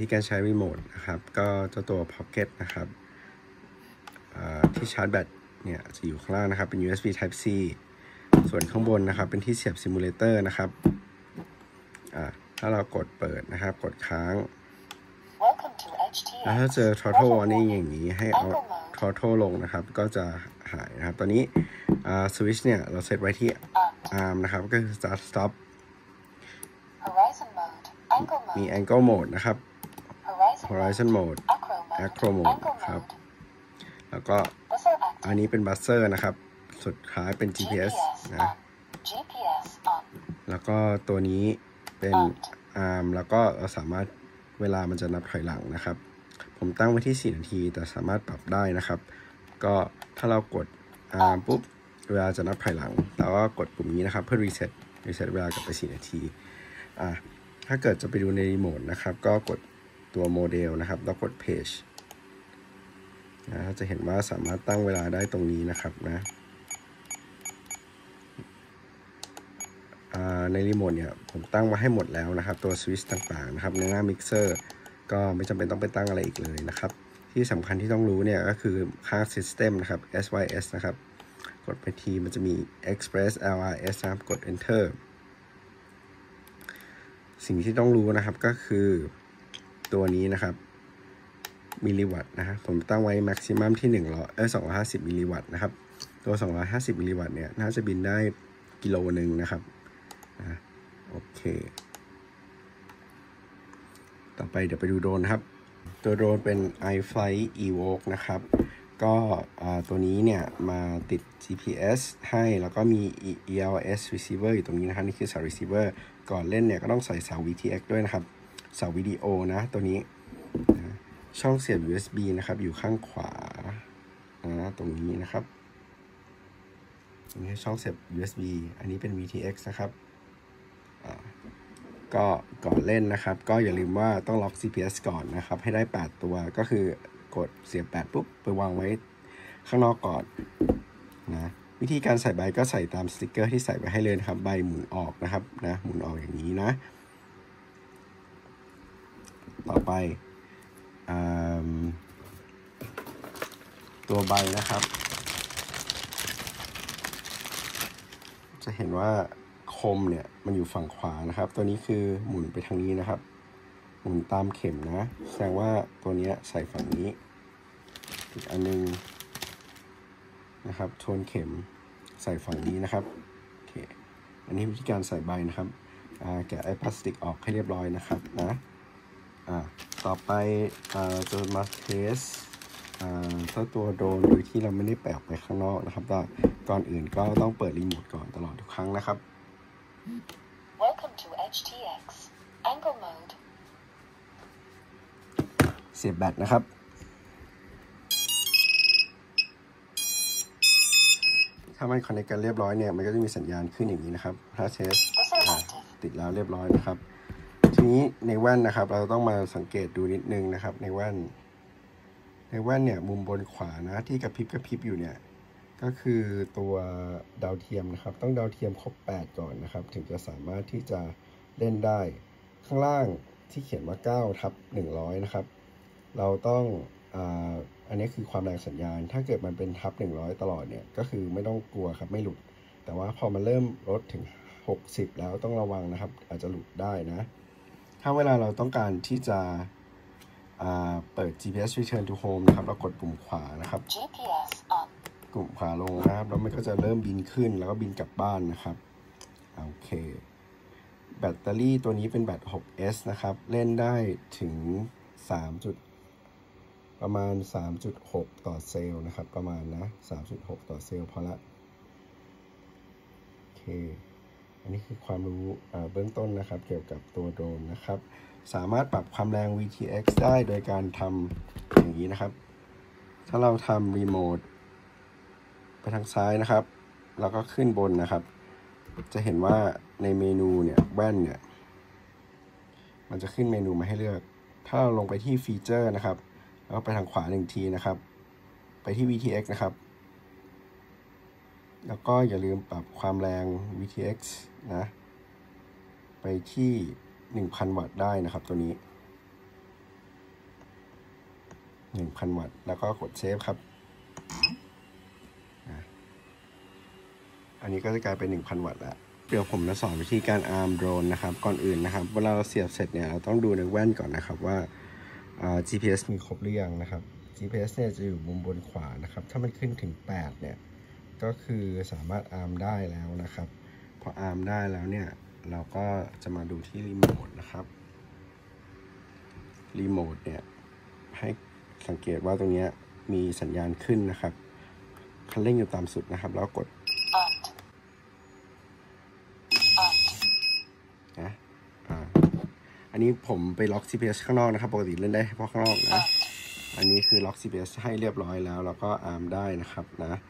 ที่การใช้รีโมทนะครับ ก็เจ้าตัว Pocket นะครับที่ชาร์จแบตเนี่ยจะอยู่ข้างล่างนะครับเป็น USB Type C ส่วนข้างบนนะครับ เป็นที่เสียบ simulator นะครับถ้าเรากดเปิดนะครับ กดค้าง แล้วถ้าเจอ throttle warning อย่างนี้ให้เอา throttle ลงนะครับ ก็จะหายนะครับ ตอนนี้สวิชเนี่ย เราเซตไว้ที่ arm นะครับ ก็คือ start stop มี angle mode นะครับ horizon mode acro mode ครับ แล้วก็อันนี้เป็น buzzer นะครับ สุดท้ายเป็น GPS นะ แล้วก็ตัวนี้เป็น arm แล้วก็เราสามารถเวลามันจะนับถอยหลังนะครับ ผมตั้งไว้ที่ 4 นาที แต่สามารถปรับได้นะครับ ก็ถ้าเรากด arm ปุ๊บ เวลาจะนับถอยหลังเราก็กดปุ่มนี้นะครับ เพื่อ reset reset เวลากลับไป 4 นาที อ่าถ้าเกิดจะไปดูในรีโมทนะครับ ก็กด ตัวโมเดลนะครับ แล้วกด page นะจะเห็นว่าสามารถตั้งเวลาได้ตรงนี้นะครับนะในรีโมทเนี่ยผมตั้งมาให้หมดแล้วนะครับ ตัวสวิตช์ต่างๆนะครับในหน้ามิกเซอร์ก็ไม่จำเป็นต้องไปตั้งอะไรอีกเลยนะครับ ที่สำคัญที่ต้องรู้เนี่ยก็คือค่า System นะครับ SYS นะครับ กดไปทีมันจะมี ExpressLRS นะครับ กด Enter สิ่งที่ต้องรู้นะครับก็คือ ตัวนี้นะครับ มิลลิวัตต์นะครับผมตั้งไว้ maximum ที่100เออ250มิลลิวัตต์นะครับ ตัว 250มิลลิวัตต์เนี่ยน่าจะบินได้กิโลหนึ่งนะครับนะโอเค ต่อไปเดี๋ยวไปดูโดรนครับ ตัวโดรนเป็น iFly Evoke นะครับ ก็ตัวนี้เนี่ยมาติด GPS ให้แล้วก็มี ELS receiver อยู่ตรงนี้นะครับ นี่คือสาย receiver ก่อนเล่นเนี่ยก็ต้องใส่เสา VTX ด้วยนะครับ เสาวิดีโอนะตัวนี้นะช่องเสียบ USB นะครับอยู่ข้างขวานะตรงนี้นะครับตรงนี้ช่องเสียบ USB อันนี้เป็น VTX นะครับก็ก่อนเล่นนะครับ ก็อย่าลืมว่าต้องล็อก CPS ก่อนนะครับ ให้ได้ 8 ตัวก็คือกดเสียบ 8 ปุ๊บ ไปวางไว้ข้างนอกก่อนนะวิธีการใส่ใบก็ใส่ตามสติกเกอร์ที่ใส่ไปให้เลยนะครับ ใบหมุนออกนะครับนะหมุนออกอย่างนี้นะ ต่อไปตัวใบนะครับ จะเห็นว่าคมเนี่ยมันอยู่ฝั่งขวานะครับ ตัวนี้คือหมุนไปทางนี้นะครับ หมุนตามเข็มนะ แสดงว่าตัวนี้ใส่ฝั่งนี้ อีกอันนึงนะครับทวนเข็มใส่ฝั่งนี้นะครับโอเคอันนี้วิธีการใส่ใบนะครับแกะไอ้พลาสติกออกให้เรียบร้อยนะครับนะ อ่าต่อไปอ่าจะมาเทสอ่าถ้าตัวโดนโดยที่เราไม่ได้แปะไปข้างนอกนะครับแต่ก่อนอื่นก็ต้องเปิดรีโมทก่อนตลอดทุกครั้งนะครับ Welcome to HTX Angle Mode เสียบแบตนะครับ ถ้ามันคอนเนคกันเรียบร้อยเนี่ย มันก็จะมีสัญญาณขึ้นอย่างนี้นะครับถ้าเทสติดแล้วเรียบร้อยนะครับ ทีนี้ในแว่นนะครับ เราต้องมาสังเกตดูนิดนึงนะครับ ในแว่น ในแว่นเนี่ยมุมบนขวานะที่กระพริบกระพริบอยู่เนี่ยก็คือตัวดาวเทียมนะครับ ต้องดาวเทียมครบ 8 ก่อนนะครับ ถึงจะสามารถที่จะเล่นได้ ข้างล่างที่เขียนว่า9ทับ100 นะครับ เราต้องอันนี้คือความแรงสัญญาณ ถ้าเกิดมันเป็นทับ 100 ตลอดเนี่ย ก็คือไม่ต้องกลัวครับ ไม่หลุด แต่ว่าพอมันเริ่มลดถึง 60 แล้วต้องระวังนะครับ อาจจะหลุดได้นะ ถ้าเวลาเราต้องการที่จะเปิด GPS Return to Home นะครับ เรากดปุ่มขวานะครับ GPS on กลุ่มขวาลงนะครับ แล้วมันก็จะเริ่มบินขึ้น แล้วก็บินกลับบ้านนะครับ โอเค แบตเตอรี่ตัวนี้เป็นแบต 6S นะครับ เล่นได้ถึง 3. ประมาณ 3.6 ต่อเซลล์นะครับ ประมาณนะ 3.6 ต่อเซลล์พอละ โอเค อันนี้คือความรู้เบื้องต้นนะครับ เกี่ยวกับตัวโดรนนะครับ สามารถปรับความแรง VTX ได้โดยการทำอย่างนี้นะครับ ถ้าเราทำรีโมทไปทางซ้ายนะครับ แล้วก็ขึ้นบนนะครับ จะเห็นว่าในเมนูเนี่ยแว่นเนี่ย มันจะขึ้นเมนูมาให้เลือก ถ้าเราลงไปที่ฟีเจอร์นะครับ แล้วไปทางขวาหนึ่งทีนะครับ ไปที่ VTX นะครับ แล้วก็อย่าลืมปรับความแรง VTX นะ ไปที่ 1,000 วัตต์ได้นะครับตัวนี้ 1,000 วัตต์ แล้วก็กดเซฟครับอะอันนี้ก็จะกลายเป็น 1,000 วัตต์แล้วเดี๋ยวผมจะสอนวิธีการอาร์มโดรนนะครับ ก่อนอื่นนะครับ เวลาเราเสียบเสร็จเนี่ย เราต้องดูในแว่นก่อนนะครับว่าอ่า GPS มีครบหรือยังนะครับ GPS เนี่ยจะอยู่มุมบนขวานะครับ ถ้ามันขึ้นถึง 8 เนี่ย ก็คือสามารถอาร์มได้แล้วนะครับพออาร์มได้แล้วเนี่ยเราก็จะมาดูที่รีโมทนะครับรีโมทเนี่ยให้สังเกตว่าตรงนี้มีสัญญาณขึ้นนะครับคันเร่งอยู่ต่ำสุดนะครับ แล้วกดนะอ่าอันนี้ผมไปล็อก GPS ข้างนอกนะครับ ปกติเล่นได้เฉพาะข้างนอกนะ อันนี้คือล็อก GPS ให้เรียบร้อยแล้ว แล้วก็อาร์มได้นะครับนะ